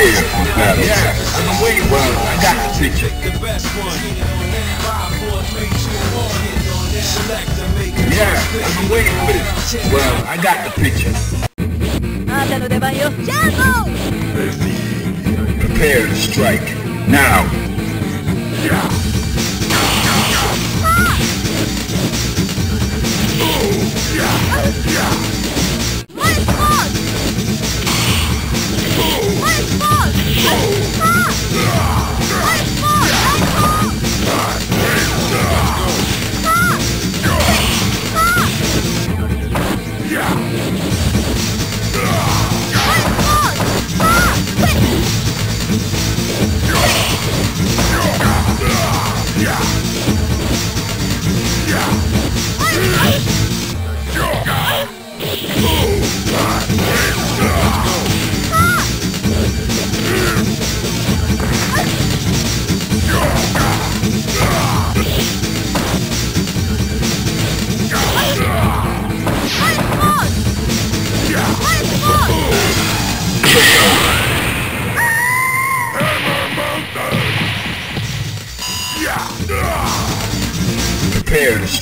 prepare for battle. Well, I got the ticket. Yeah, I've been waiting for this. Well, I got the picture. Prepare to strike. Now. Yeah. Yeah, yeah.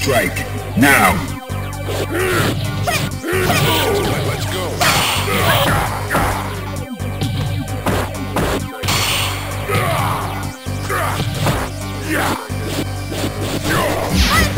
Strike. Now. You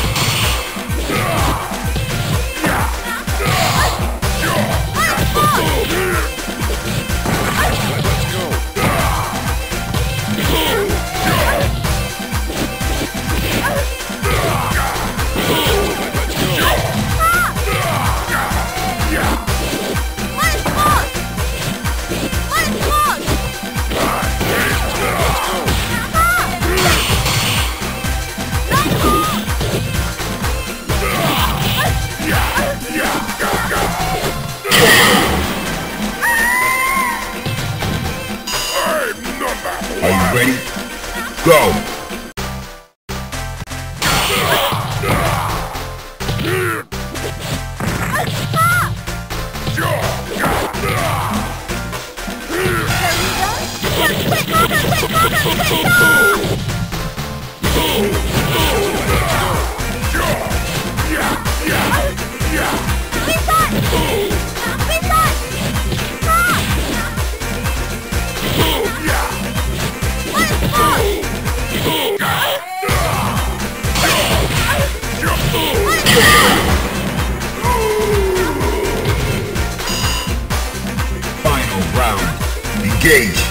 Engage.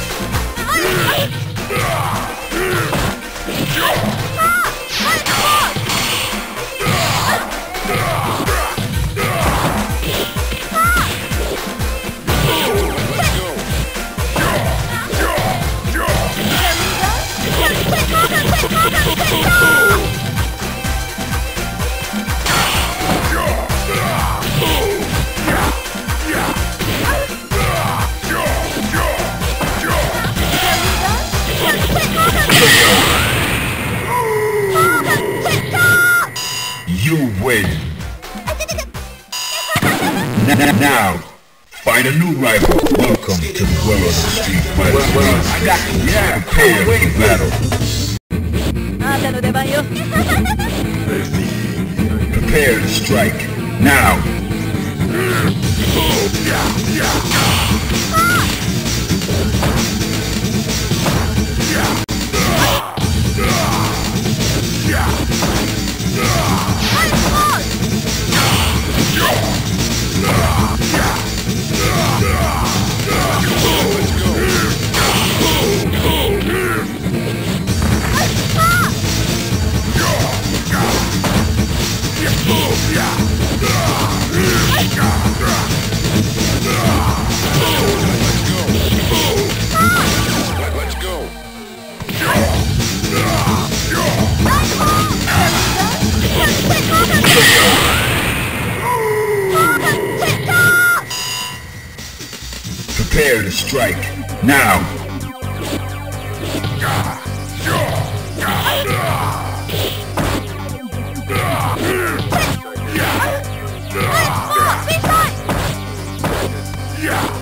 Now, find a new rival. Welcome to the world of the street fighters. Well, I got you. Yeah, prepare for battle. prepare to strike. Now. To strike. Now. You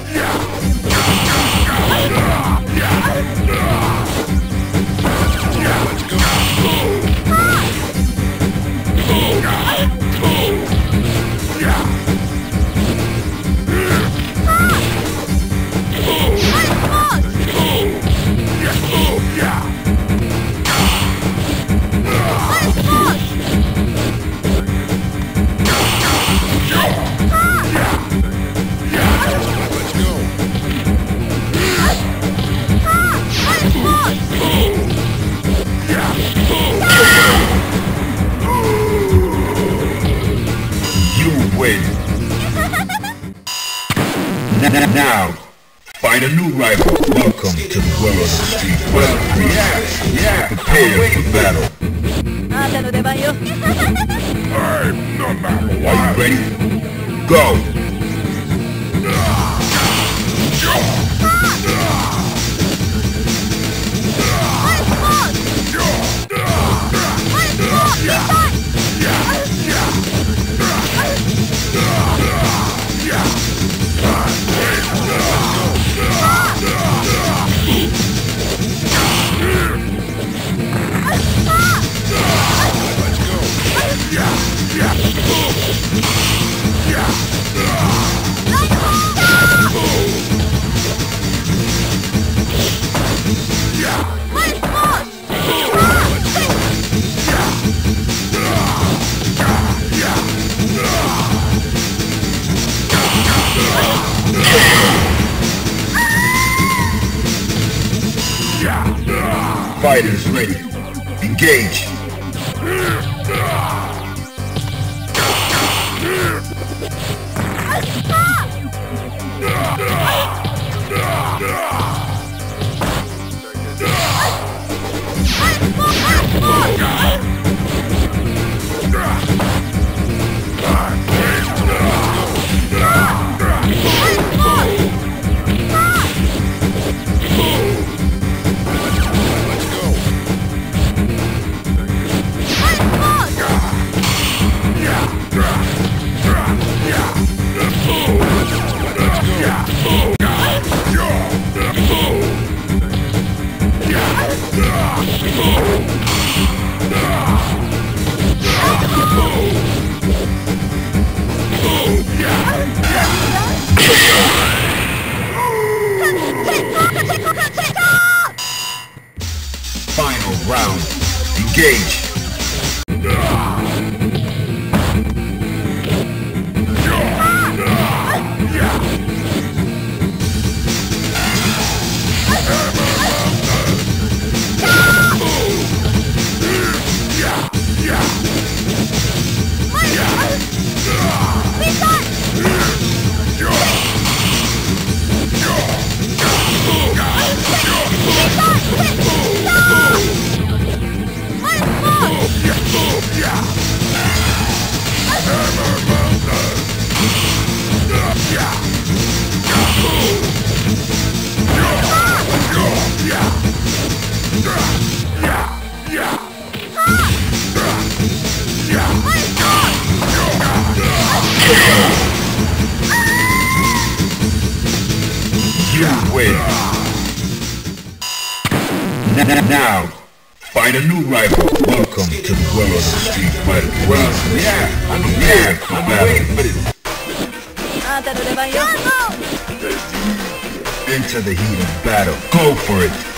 a new. Welcome to the world of the street. Well, yeah, yeah. Prepare for battle. I'm not battle. Are you ready? Go! Jump! Ready. Engage. Round. Engage. win. Now, now, find a new rival. Welcome to the world of Street Fighter. Well, yeah, I'm yeah, I'm waiting for this. Into the heat of battle. Go for it.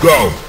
Go!